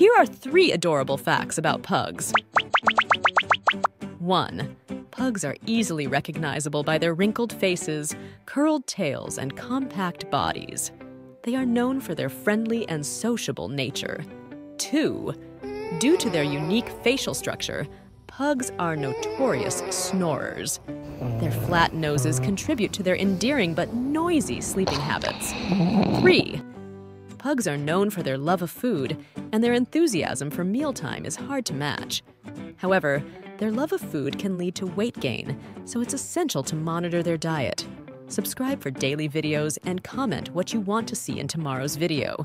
Here are three adorable facts about pugs. 1. Pugs are easily recognizable by their wrinkled faces, curled tails, and compact bodies. They are known for their friendly and sociable nature. 2. Due to their unique facial structure, pugs are notorious snorers. Their flat noses contribute to their endearing but noisy sleeping habits. 3. Pugs are known for their love of food, and their enthusiasm for mealtime is hard to match. However, their love of food can lead to weight gain, so it's essential to monitor their diet. Subscribe for daily videos and comment what you want to see in tomorrow's video.